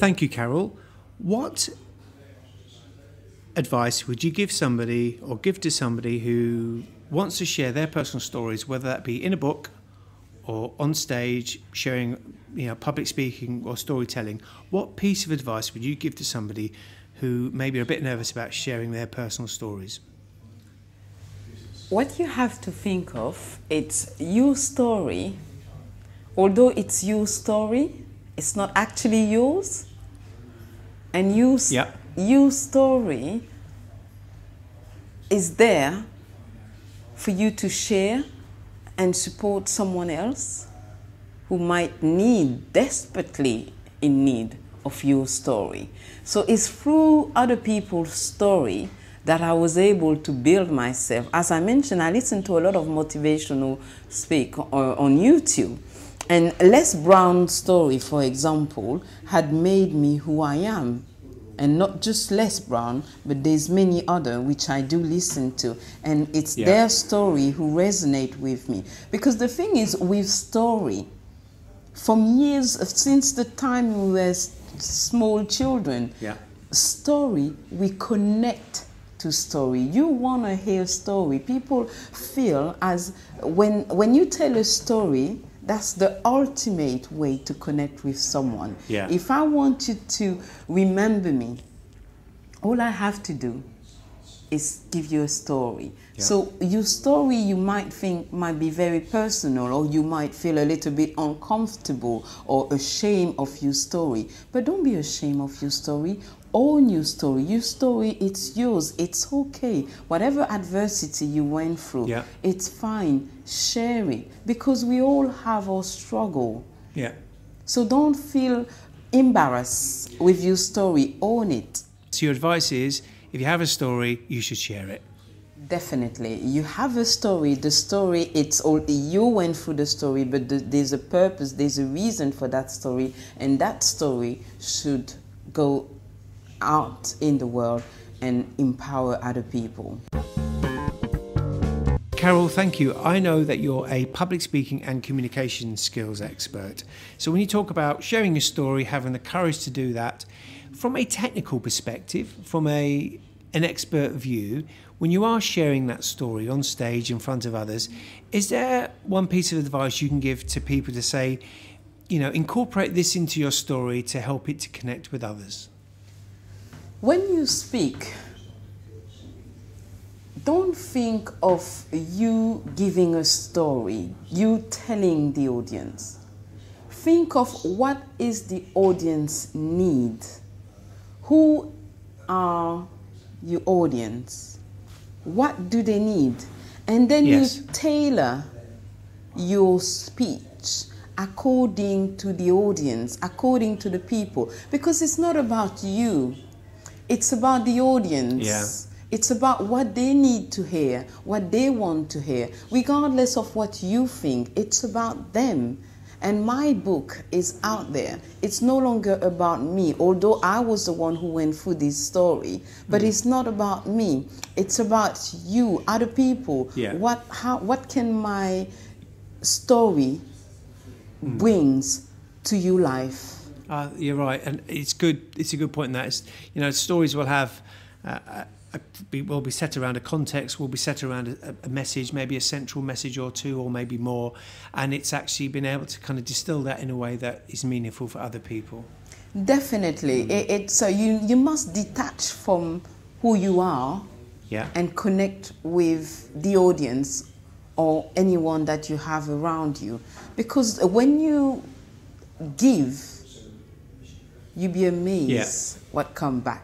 Thank you, Carole. What advice would you give somebody or give to somebody who wants to share their personal stories, whether that be in a book or on stage, sharing, you know, public speaking or storytelling? What piece of advice would you give to somebody who maybe are a bit nervous about sharing their personal stories? What you have to think of, it's your story. Although it's your story, it's not actually yours. And you, Yeah. your story is there for you to share and support someone else who might need desperately in need of your story. So it's through other people's story that I was able to build myself. As I mentioned, I listen to a lot of motivational speak on, on YouTube. And Les Brown's story, for example, had made me who I am and not just Les Brown, but there's many other which I do listen to, and it's Yeah. their story who resonate with me. Because the thing is, with story, from years since the time we were small children, Yeah. story we connect to story. You want to hear story. People feel as when when you tell a story. That's the ultimate way to connect with someone. Yeah. If I want you to remember me, all I have to do is give you a story. Yeah. So your story you might think might be very personal or you might feel a little bit uncomfortable or ashamed of your story. But don't be ashamed of your story. Own your story. Your story it's yours. It's okay. Whatever adversity you went through, Yeah. it's fine. Share it because we all have our struggle. Yeah. So don't feel embarrassed with your story. Own it. So your advice is if you have a story, you should share it. Definitely. You have a story. The story, it's all you went through the story, but the, there's a purpose, there's a reason for that story, and that story should go out in the world and empower other people. Carole, thank you. I know that you're a public speaking and communication skills expert. So, when you talk about sharing your story, having the courage to do that, from a technical perspective, from a an expert view, when you are sharing that story on stage in front of others, is there one piece of advice you can give to people to say, you know, incorporate this into your story to help it to connect with others? When you speak, don't think of you giving a story, you telling the audience. Think of what is the audience need. Who are your audience? What do they need? And then Yes. you tailor your speech according to the audience, according to the people. Because it's not about you, it's about the audience. Yeah. It's about what they need to hear, what they want to hear, regardless of what you think. It's about them. And my book is out there. It's no longer about me, although I was the one who went through this story. But hmm. it's not about me. It's about you, other people. Yeah. What how what can my story hmm. brings to your life? Uh, you're right, and it's good. It's a good point. in That is, you know, stories will have uh, a, a, be, will be set around a context, will be set around a, a message, maybe a central message or two, or maybe more, and it's actually been able to kind of distill that in a way that is meaningful for other people. Definitely. It, it, so you, you must detach from who you are Yeah, and connect with the audience or anyone that you have around you. Because when you give, you be amazed Yeah. what come back.